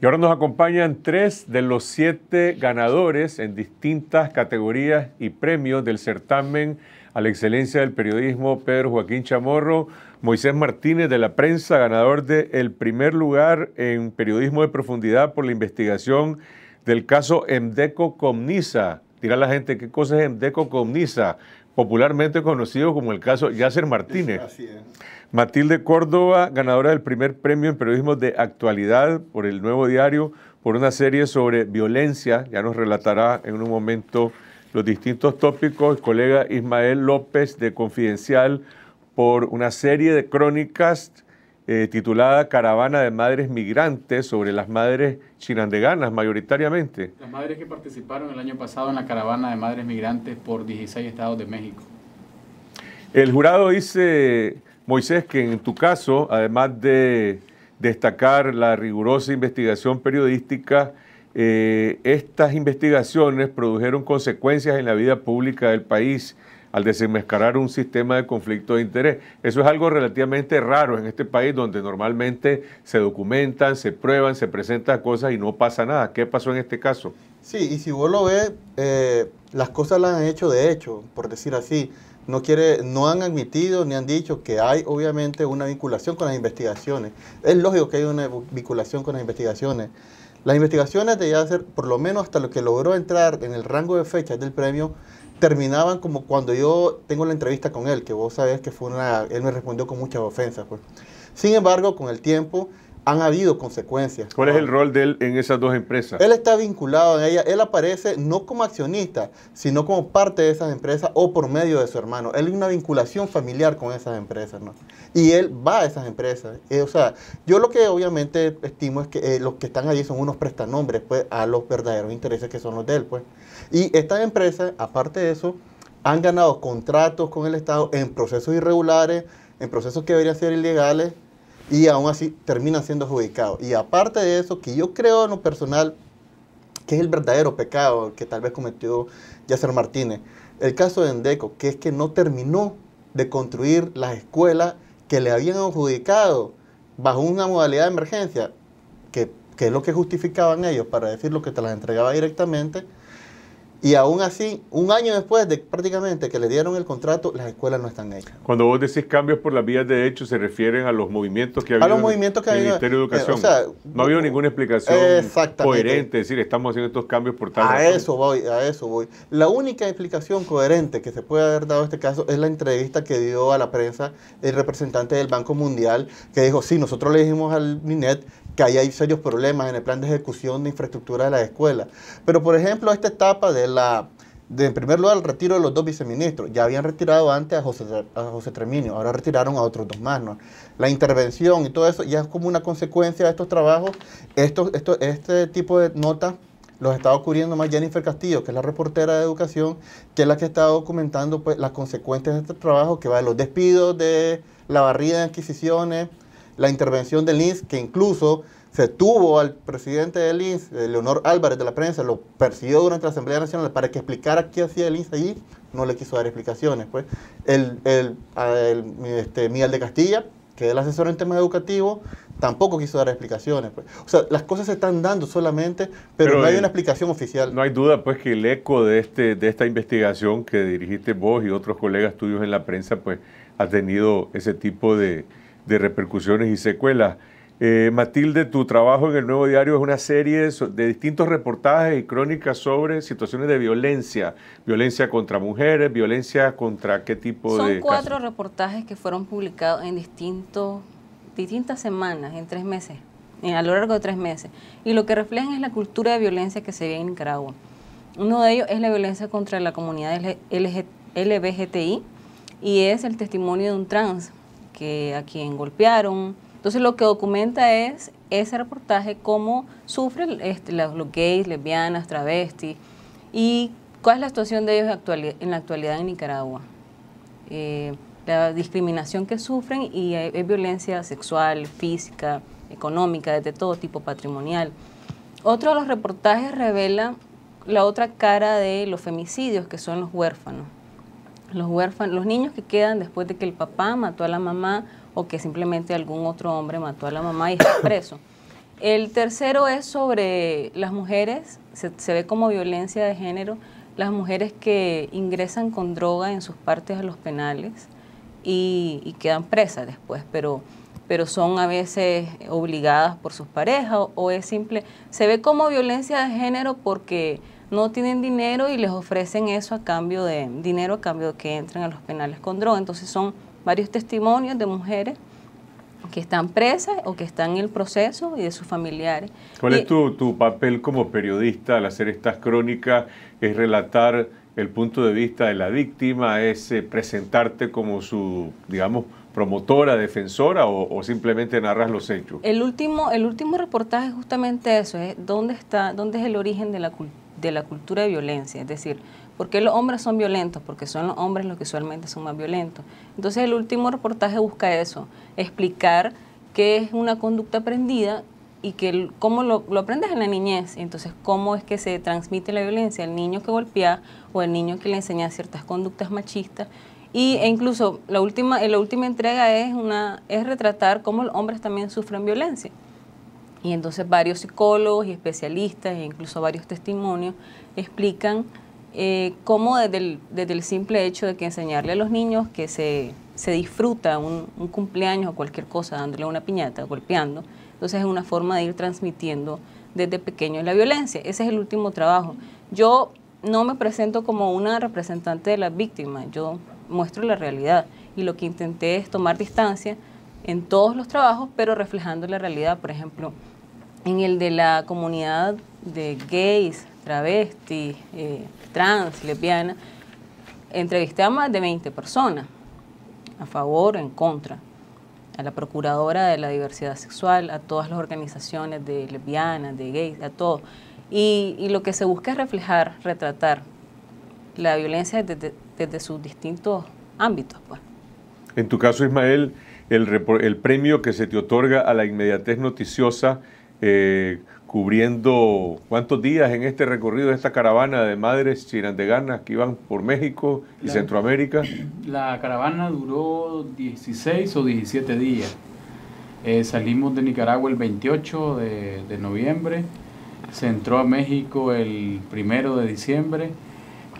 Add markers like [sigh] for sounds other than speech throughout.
Y ahora nos acompañan tres de los siete ganadores en distintas categorías y premios del certamen a la excelencia del periodismo Pedro Joaquín Chamorro, Moisés Martínez de la prensa, ganador del primer lugar en periodismo de profundidad por la investigación del caso Emdeco Comnisa. Dirá la gente, ¿qué cosa es Emdeco Comnisa? Popularmente conocido como el caso Yasser Martínez. Así es. Matilde Córdoba, ganadora del primer premio en periodismo de actualidad por el Nuevo Diario, por una serie sobre violencia. Ya nos relatará en un momento los distintos tópicos. El colega Ismael López de Confidencial por una serie de crónicas eh, titulada Caravana de Madres Migrantes sobre las madres chinandeganas mayoritariamente. Las madres que participaron el año pasado en la Caravana de Madres Migrantes por 16 estados de México. El jurado dice Moisés, que en tu caso, además de destacar la rigurosa investigación periodística, eh, estas investigaciones produjeron consecuencias en la vida pública del país al desenmascarar un sistema de conflicto de interés. Eso es algo relativamente raro en este país donde normalmente se documentan, se prueban, se presentan cosas y no pasa nada. ¿Qué pasó en este caso? Sí, y si vos lo ves, eh, las cosas las han hecho de hecho, por decir así no, quiere, no han admitido ni han dicho que hay obviamente una vinculación con las investigaciones. Es lógico que hay una vinculación con las investigaciones. Las investigaciones de Yasser, por lo menos hasta lo que logró entrar en el rango de fechas del premio, terminaban como cuando yo tengo la entrevista con él, que vos sabés que fue una, él me respondió con muchas ofensas. Pues. Sin embargo, con el tiempo han habido consecuencias. ¿Cuál es el rol de él en esas dos empresas? Él está vinculado en ella. Él aparece no como accionista, sino como parte de esas empresas o por medio de su hermano. Él tiene una vinculación familiar con esas empresas, ¿no? Y él va a esas empresas. Eh, o sea, yo lo que obviamente estimo es que eh, los que están allí son unos prestanombres, pues, a los verdaderos intereses que son los de él, pues. Y estas empresas, aparte de eso, han ganado contratos con el Estado en procesos irregulares, en procesos que deberían ser ilegales, y aún así terminan siendo adjudicados. Y aparte de eso, que yo creo en lo personal que es el verdadero pecado que tal vez cometió Yasser Martínez, el caso de Endeco, que es que no terminó de construir las escuelas que le habían adjudicado bajo una modalidad de emergencia, que, que es lo que justificaban ellos para decir lo que te las entregaba directamente, y aún así, un año después de prácticamente que le dieron el contrato, las escuelas no están hechas. Cuando vos decís cambios por las vías de hecho, se refieren a los movimientos que ha habido a los movimientos que en el Ministerio de eh, Educación. no ha habido ninguna explicación coherente, es decir, estamos haciendo estos cambios por tal A eso voy, a eso voy. La única explicación coherente que se puede haber dado en este caso es la entrevista que dio a la prensa el representante del Banco Mundial, que dijo, sí, nosotros le dijimos al MINET que ahí hay serios problemas en el plan de ejecución de infraestructura de la escuela. Pero, por ejemplo, esta etapa de la, de, en primer lugar, el retiro de los dos viceministros. Ya habían retirado antes a José, a José Treminio, ahora retiraron a otros dos más. ¿no? La intervención y todo eso ya es como una consecuencia de estos trabajos. Estos, esto, este tipo de notas los estaba cubriendo más Jennifer Castillo, que es la reportera de educación, que es la que está documentando pues, las consecuencias de este trabajo, que va de los despidos, de la barrida de adquisiciones, la intervención del INS, que incluso se tuvo al presidente del INS, Leonor Álvarez de la prensa, lo persiguió durante la Asamblea Nacional para que explicara qué hacía el INS allí, no le quiso dar explicaciones. Pues. El, el, este, Miguel de Castilla, que es el asesor en temas educativos, tampoco quiso dar explicaciones. Pues. O sea, las cosas se están dando solamente, pero, no hay una explicación oficial. No hay duda, pues, que el eco de, este, de esta investigación que dirigiste vos y otros colegas tuyos en la prensa, pues, ha tenido ese tipo de, de repercusiones y secuelas. Eh, Matilde, tu trabajo en el Nuevo Diario es una serie de distintos reportajes y crónicas sobre situaciones de violencia, violencia contra mujeres, violencia contra qué tipo de... Son cuatro reportajes que fueron publicados en distintos, distintas semanas, en tres meses, a lo largo de tres meses, y lo que reflejan es la cultura de violencia que se ve en Nicaragua. Uno de ellos es la violencia contra la comunidad LGBTI y es el testimonio de un trans que a quien golpearon. Entonces lo que documenta es ese reportaje, cómo sufren este, los, gays, lesbianas, travestis y cuál es la situación de ellos en la actualidad en Nicaragua. Eh, la discriminación que sufren y hay, violencia sexual, física, económica, de todo tipo, patrimonial. Otro de los reportajes revela la otra cara de los femicidios, que son los huérfanos los huérfanos, los niños que quedan después de que el papá mató a la mamá o que simplemente algún otro hombre mató a la mamá y está preso. El tercero es sobre las mujeres, se, ve como violencia de género, las mujeres que ingresan con droga en sus partes a los penales y, y quedan presas después, pero, pero son a veces obligadas por sus parejas o, o es simple, se ve como violencia de género porque no tienen dinero y les ofrecen eso a cambio de dinero a cambio de que entren a los penales con droga. Entonces son varios testimonios de mujeres que están presas o que están en el proceso y de sus familiares. ¿Cuál Y- es tu, tu papel como periodista al hacer estas crónicas? ¿Es relatar el punto de vista de la víctima? ¿Es eh, presentarte como su, digamos, promotora, defensora o, o simplemente narras los hechos? El último, el último reportaje es justamente eso, es dónde está, dónde es el origen de la, cul- de la cultura de violencia, es decir, ¿por qué los hombres son violentos? Porque son los hombres los que usualmente son más violentos. Entonces el último reportaje busca eso, explicar qué es una conducta aprendida y que el- cómo lo, aprendes en la niñez, entonces cómo es que se transmite la violencia, el niño que golpea o el niño que le enseña ciertas conductas machistas y, e incluso la última, la última entrega es, una, es retratar cómo los hombres también sufren violencia. Y entonces varios psicólogos y especialistas e incluso varios testimonios explican eh, cómo desde el, desde el simple hecho de que enseñarle a los niños que se, se disfruta un, cumpleaños o cualquier cosa dándole una piñata, golpeando, entonces es una forma de ir transmitiendo desde pequeño la violencia. Ese es el último trabajo. Yo no me presento como una representante de las víctimas, yo muestro la realidad y lo que intenté es tomar distancia en todos los trabajos, pero reflejando la realidad. Por ejemplo, en el de la comunidad de gays, travestis, eh, trans, lesbianas, entrevisté a más de 20 personas, a favor en contra, a la procuradora de la diversidad sexual, a todas las organizaciones de lesbianas, de gays, a todos. Y, y lo que se busca es reflejar, retratar la violencia desde, desde sus distintos ámbitos. Pues. En tu caso, Ismael, el, premio que se te otorga a la inmediatez noticiosa, eh, cubriendo cuántos días en este recorrido de esta caravana de madres chirandeganas que iban por México y. Centroamérica. La caravana duró 16 o 17 días. Eh, salimos de Nicaragua el 28 de, de noviembre, se entró a México el 1 de diciembre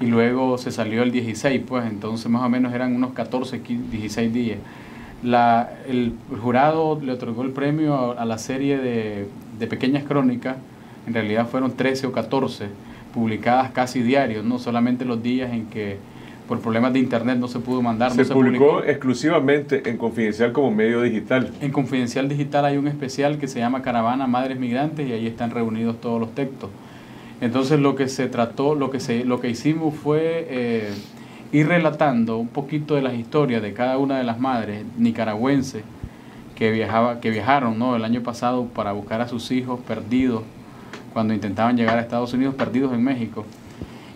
y luego se salió el 16, pues entonces más o menos eran unos 14, 15, 16 días. La, el jurado le otorgó el premio a, a la serie de, de pequeñas crónicas, en realidad fueron 13 o 14, publicadas casi diarios, no solamente los días en que por problemas de internet no se pudo mandar. Se no publicó publicó. exclusivamente en Confidencial como medio digital. En Confidencial Digital hay un especial que se llama Caravana Madres Migrantes y ahí están reunidos todos los textos. Entonces lo que se trató, lo que, se, lo que hicimos fue eh, ir relatando un poquito de las historias de cada una de las madres nicaragüenses que, viajaba, que viajaron ¿no? el año pasado para buscar a sus hijos perdidos cuando intentaban llegar a Estados Unidos, perdidos en México.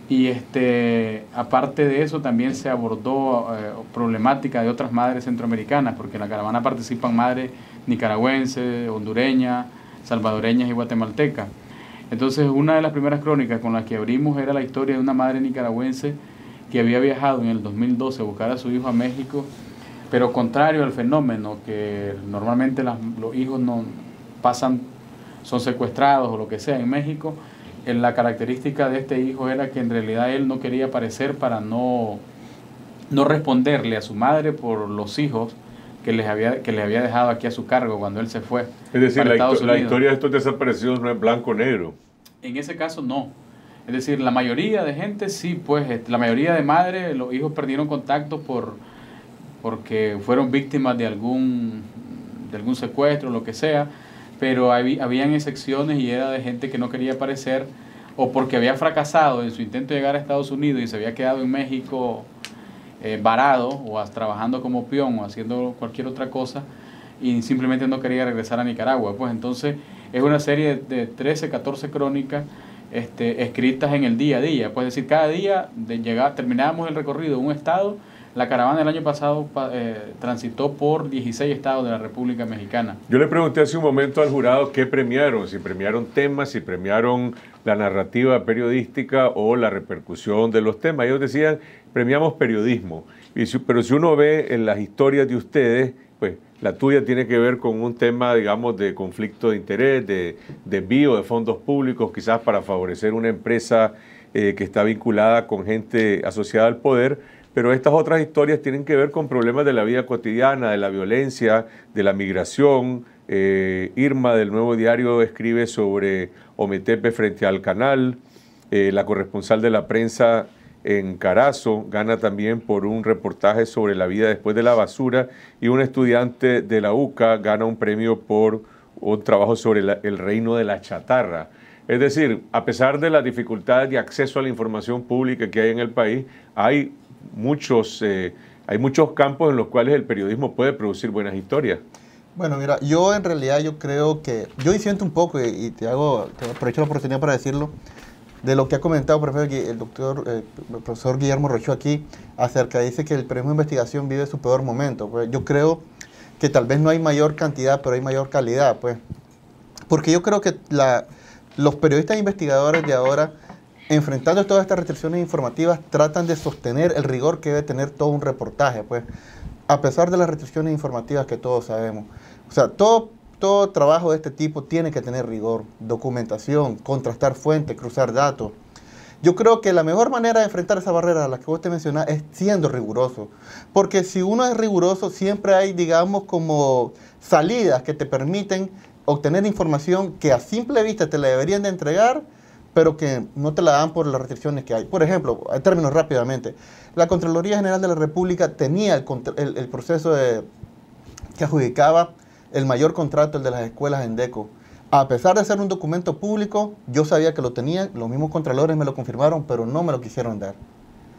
Y este, aparte de eso también se abordó eh, problemática de otras madres centroamericanas, porque en la caravana participan madres nicaragüenses, hondureñas, salvadoreñas y guatemaltecas. Entonces una de las primeras crónicas con las que abrimos era la historia de una madre nicaragüense que había viajado en el 2012 a buscar a su hijo a México, pero contrario al fenómeno que normalmente las- los hijos no pasan, son secuestrados o lo que sea en México, en la característica de este hijo era que en realidad él no quería aparecer para no, no responderle a su madre por los hijos que les había, que le había dejado aquí a su cargo cuando él se fue. Es decir, para la, Estados la historia de estos desaparecidos no es blanco-negro. En ese caso no. Es decir, la mayoría de gente sí, pues este, la mayoría de madres, los hijos perdieron contacto por porque fueron víctimas de algún de algún secuestro, lo que sea, pero habí- habían excepciones y era de gente que no quería aparecer o porque había fracasado en su intento de llegar a Estados Unidos y se había quedado en México eh, varado o trabajando como peón o haciendo cualquier otra cosa y simplemente no quería regresar a Nicaragua. Pues entonces es una serie de 13, 14 crónicas este, escritas en el día a día. Pues es decir, cada día de llegar, terminábamos el recorrido de un estado. La caravana del año pasado pa- eh, transitó por 16 estados de la República Mexicana. Yo le pregunté hace un momento al jurado qué premiaron, si premiaron temas, si premiaron la narrativa periodística o la repercusión de los temas. Ellos decían, premiamos periodismo. Pero si uno ve en las historias de ustedes, La tuya tiene que ver con un tema, digamos, de conflicto de interés, de desvío de fondos públicos, quizás para favorecer una empresa eh, que está vinculada con gente asociada al poder, pero estas otras historias tienen que ver con problemas de la vida cotidiana, de la violencia, de la migración. Eh, Irma del Nuevo Diario escribe sobre Ometepe frente al canal, eh, la corresponsal de la prensa en Carazo, gana también por un reportaje sobre la vida después de la basura y un estudiante de la UCA gana un premio por un trabajo sobre el reino de la chatarra. Es decir, a pesar de las dificultades de acceso a la información pública que hay en el país, hay muchos, eh, hay muchos campos en los cuales el periodismo puede producir buenas historias. Bueno, mira, yo en realidad yo creo que, yo un poco, y, te hago, te aprovecho la oportunidad para decirlo, de lo que ha comentado el doctor, eh, el profesor Guillermo Rocho aquí, acerca, dice que el periodismo de investigación vive su peor momento. Pues yo creo que tal vez no hay mayor cantidad, pero hay mayor calidad, pues. Porque yo creo que los periodistas e investigadores de ahora, enfrentando todas estas restricciones informativas, tratan de sostener el rigor que debe tener todo un reportaje, pues, a pesar de las restricciones informativas que todos sabemos. O sea, todo todo trabajo de este tipo tiene que tener rigor, documentación, contrastar fuentes, cruzar datos. Yo creo que la mejor manera de enfrentar esa barrera a la que vos te mencionás es siendo riguroso. Porque si uno es riguroso, siempre hay, digamos, como salidas que te permiten obtener información que a simple vista te la deberían de entregar, pero que no te la dan por las restricciones que hay. Por ejemplo, en términos rápidamente, la Contraloría General de la República tenía el, proceso que adjudicaba el mayor contrato, el de las escuelas en DECO. A pesar de ser un documento público, yo sabía que lo tenían, los mismos contralores me lo confirmaron, pero no me lo quisieron dar.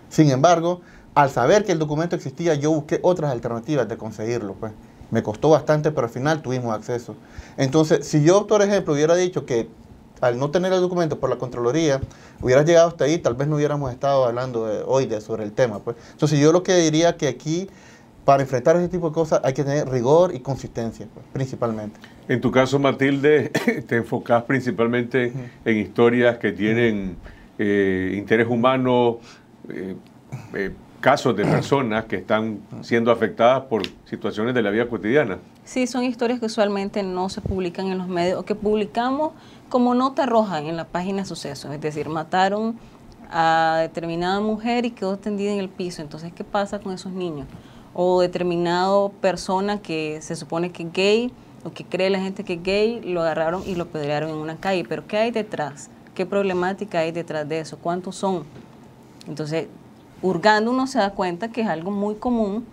Sin embargo, al saber que el documento existía, yo busqué otras alternativas de conseguirlo. Pues. Me costó bastante, pero al final tuvimos acceso. Entonces, si yo, por ejemplo, hubiera dicho que al no tener el documento por la Contraloría, hubiera llegado hasta ahí, tal vez no hubiéramos estado hablando hoy de, sobre el tema. Pues. Entonces, yo lo que diría que aquí para enfrentar ese tipo de cosas hay que tener rigor y consistencia, pues, principalmente. En tu caso, Matilde, [laughs] te enfocas principalmente en historias que tienen eh, interés humano, eh, eh, casos de personas que están siendo afectadas por situaciones de la vida cotidiana. Sí, son historias que usualmente no se publican en los medios o que publicamos como nota roja en la página de sucesos, es decir, mataron a determinada mujer y quedó tendida en el piso. Entonces, ¿qué pasa con esos niños? O determinado persona que se supone que es gay o que cree la gente que es gay, lo agarraron y lo pedrearon en una calle. Pero ¿qué hay detrás? ¿Qué problemática hay detrás de eso? ¿Cuántos son? Entonces, hurgando uno se da cuenta que es algo muy común,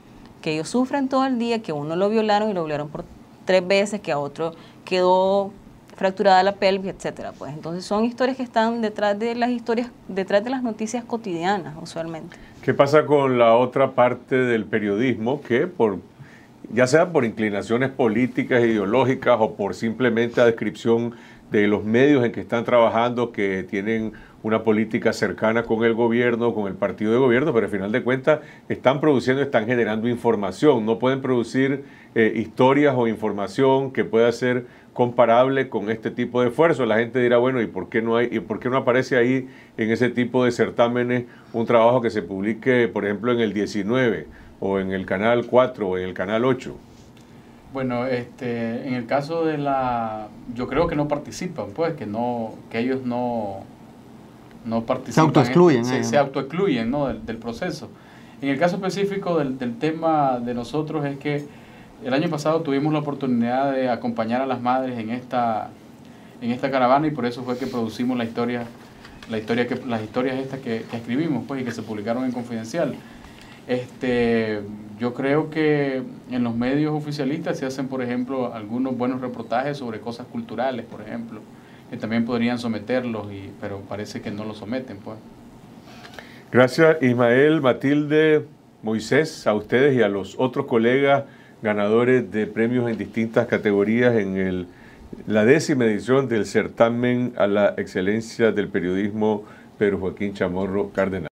que ellos sufren todo el día, que uno lo violaron y lo violaron por tres veces, que a otro quedó fracturada la pelvis, etcétera. Pues entonces son historias que están detrás de las historias, detrás de las noticias cotidianas, usualmente. ¿Qué pasa con la otra parte del periodismo que por ya sea por inclinaciones políticas, ideológicas o por simplemente la descripción de los medios en que están trabajando, que tienen una política cercana con el gobierno, con el partido de gobierno, pero al final de cuentas están produciendo, están generando información, no pueden producir eh, historias o información que pueda ser comparable con este tipo de esfuerzo. La gente dirá, bueno, ¿y por qué no hay y por qué no aparece ahí en ese tipo de certámenes un trabajo que se publique, por ejemplo, en el 19 o en el canal 4 o en el canal 8? Bueno, este, en el caso de la, yo creo que no participan, pues, que no, que ellos no, no participan. Se autoexcluyen. Se, se autoexcluyen, ¿no? Del, del, proceso. En el caso específico del, del tema de nosotros es que el año pasado tuvimos la oportunidad de acompañar a las madres en esta, en esta caravana y por eso fue que producimos la historia, la historia que, las historias estas que, escribimos pues, y que se publicaron en Confidencial. Este, yo creo que en los medios oficialistas se hacen, por ejemplo, algunos buenos reportajes sobre cosas culturales, por ejemplo, que también podrían someterlos, pero parece que no lo someten. pues. Gracias Ismael, Matilde, Moisés, a ustedes y a los otros colegas ganadores de premios en distintas categorías en el, la décima edición del certamen a la excelencia del periodismo Pedro Joaquín Chamorro Cárdenas.